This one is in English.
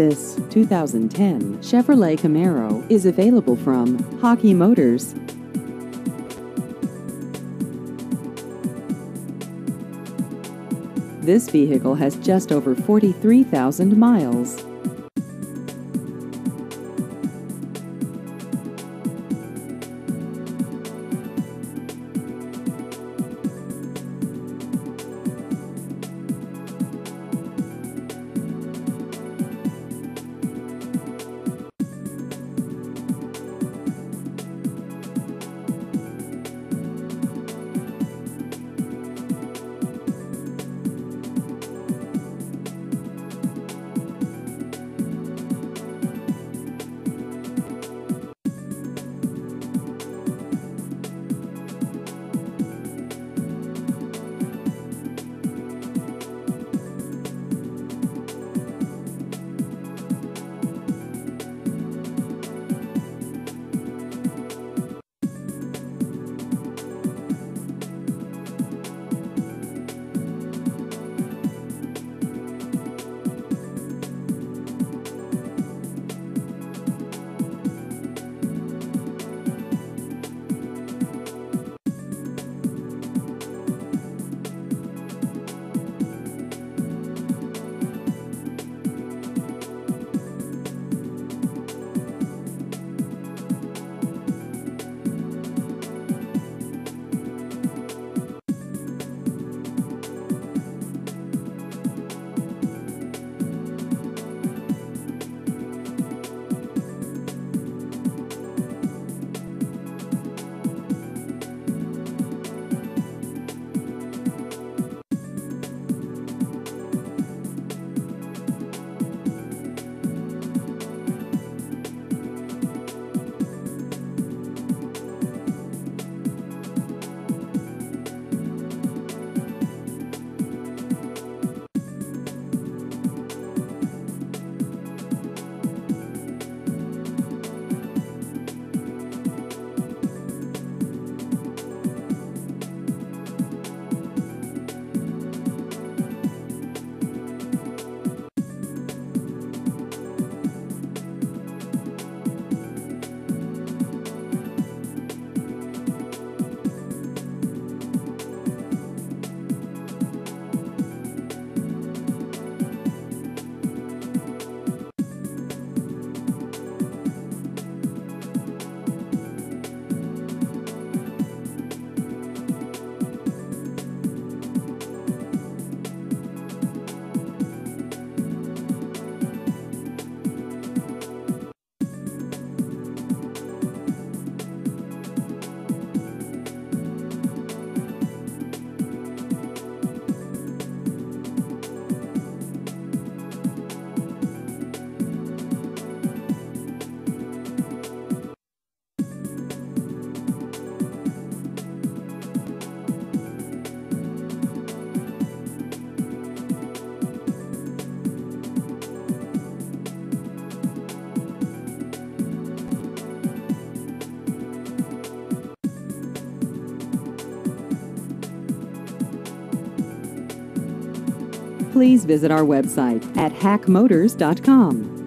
This 2010 Chevrolet Camaro is available from Haacke Motors. This vehicle has just over 43,000 miles. Please visit our website at haackemotors.com.